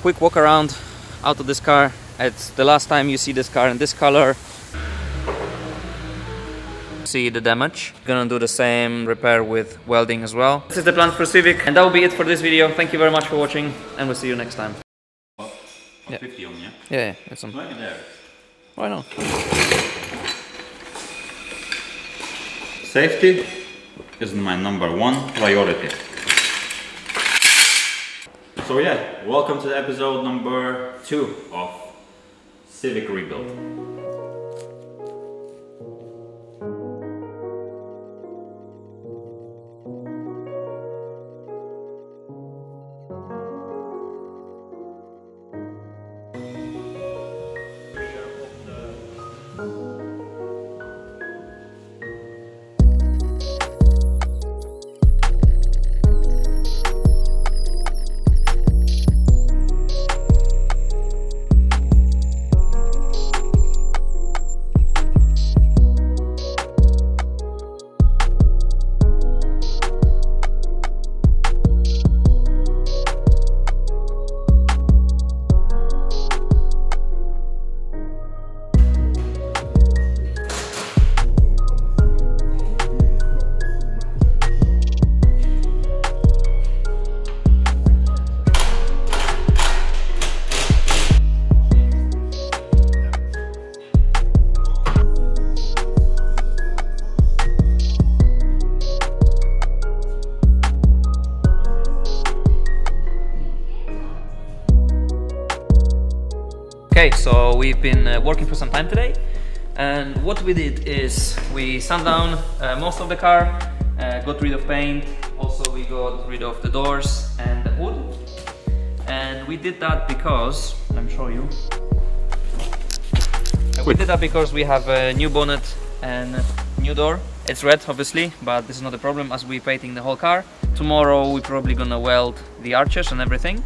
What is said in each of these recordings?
quick walk around out of this car. It's the last time you see this car in this color. See the damage. Gonna do the same repair with welding as well. This is the plan for Civic and that will be it for this video. Thank you very much for watching and we'll see you next time. Yeah. 50 on, yeah? Yeah, yeah, it's on. Right there. Why not? Safety is my number one priority. So yeah, welcome to episode number two of Civic Rebuild. Okay, so we've been uh, working for some time today, and what we did is we sand down uh, most of the car, uh, got rid of paint, also we got rid of the doors and the hood, and we did that because let me show you. Uh, We did that because we have a new bonnet and new door. It's red, obviously, but this is not a problem as we're painting the whole car. Tomorrow we're probably gonna weld the arches and everything,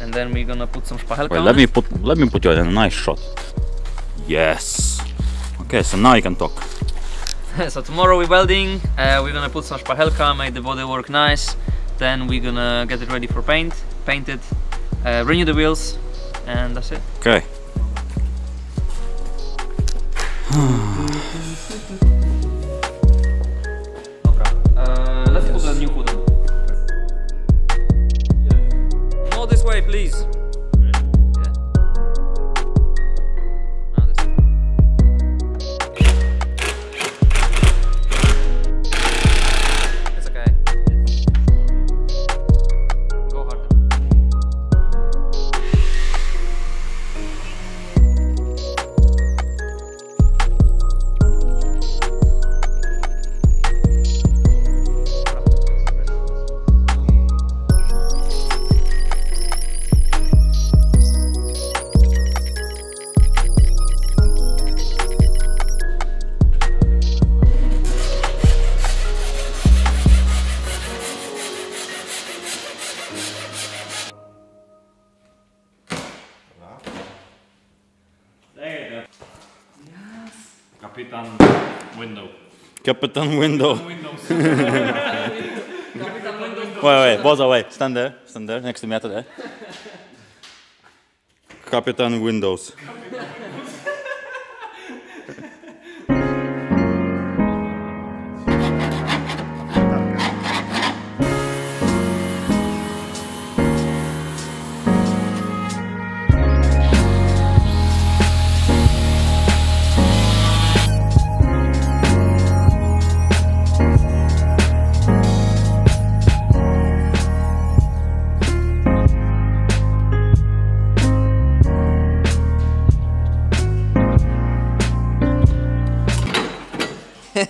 and then we're gonna put some spachelka Wait, let it. me put let me put you in a nice shot. Yes. Okay, so now you can talk. so tomorrow we're welding, uh, we're gonna put some spachelka, make the body work nice, then we're gonna get it ready for paint, paint it, uh, renew the wheels, and that's it. Okay. please. Kapitan window. Capitan window. wait, wait, Boza, wait. Stand there. Stand there, next to me there. Capitan Windows.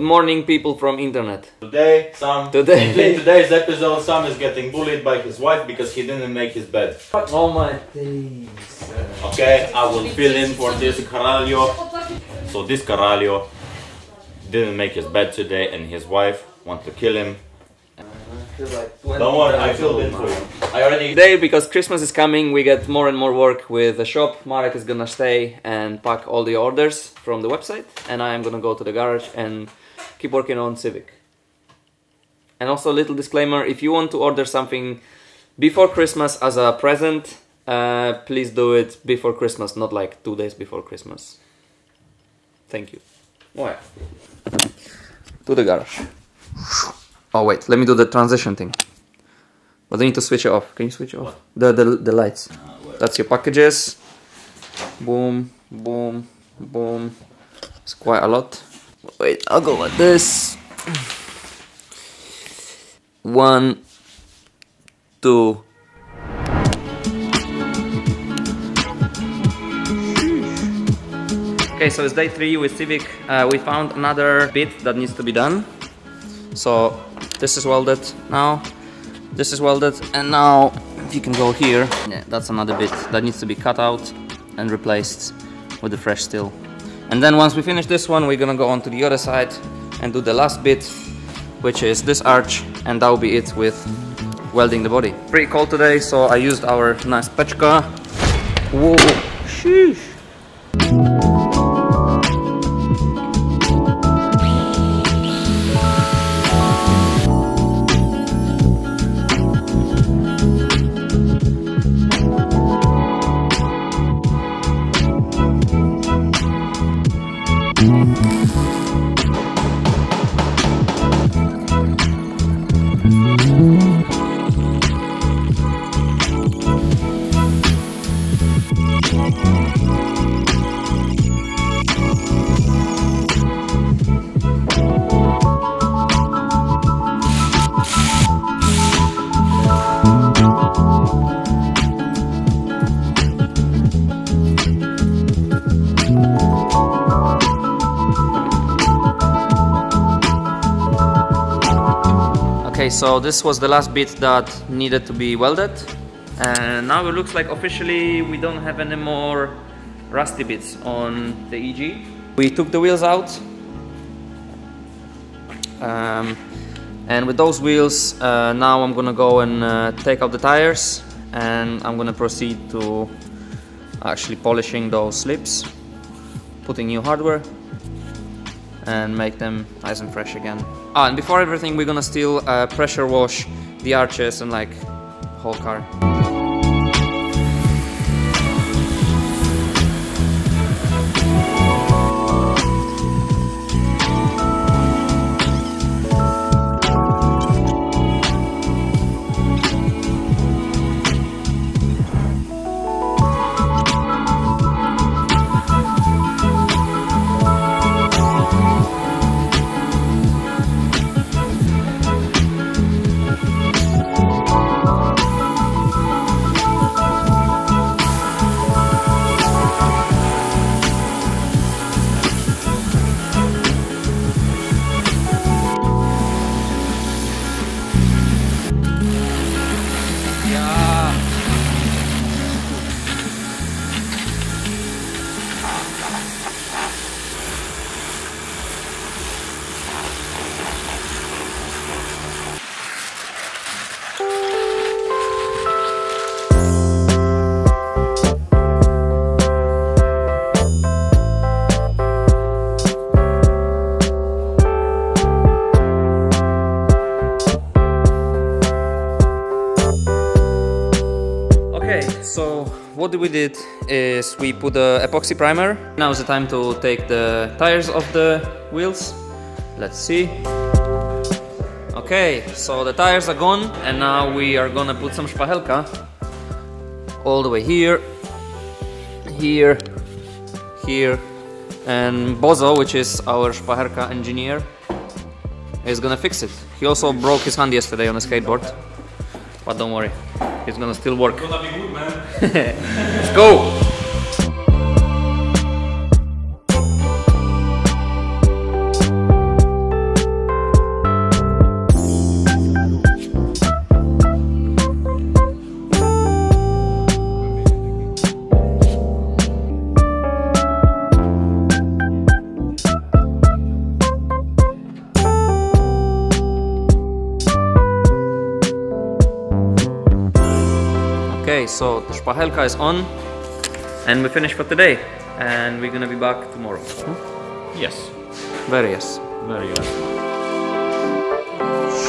morning, people from internet. Today, Sam. Today. In today's episode, Sam is getting bullied by his wife because he didn't make his bed. All my things. Uh, okay, I will fill in for this Caralho. So this Caralho didn't make his bed today, and his wife want to kill him. Don't worry, I filled in for you. I already. Today, because Christmas is coming, we get more and more work with the shop. Marek is gonna stay and pack all the orders from the website, and I am gonna go to the garage and keep working on Civic. And also, a little disclaimer: if you want to order something before Christmas as a present, uh, please do it before Christmas, not like two days before Christmas. Thank you. Oh yeah. To the garage. Oh wait, let me do the transition thing. But I need to switch it off. Can you switch it off? The, the the lights. That's your packages. Boom, boom, boom. It's quite a lot. Wait, I'll go like this. One, two. Okay, so it's day three with Civic. Uh, we found another bit that needs to be done. So this is welded now. This is welded, and now if you can go here, yeah, that's another bit that needs to be cut out and replaced with the fresh steel. And then once we finish this one, we're gonna go on to the other side and do the last bit, which is this arch, and that will be it with welding the body. Pretty cold today, so I used our nice pechka. Whoa, sheesh. Okay, so this was the last bit that needed to be welded. And now it looks like officially we don't have any more rusty bits on the EG. We took the wheels out. Um, and with those wheels, uh, now I'm gonna go and uh, take out the tires and I'm gonna proceed to actually polishing those slips, putting new hardware and make them nice and fresh again. Ah, and before everything, we're gonna still uh, pressure wash the arches and like whole car. So what we did is we put the epoxy primer. Now is the time to take the tires off the wheels. Let's see. Okay, so the tires are gone and now we are gonna put some szpachelka all the way here, here, here and Bozo, which is our szpachelka engineer, is gonna fix it. He also broke his hand yesterday on a skateboard, but don't worry, he's gonna still work. Gonna be good, man. Let's go! So the Spachelka is on and we finish for today and we're gonna be back tomorrow. Yes. Very yes. Very yes.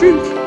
Shoot.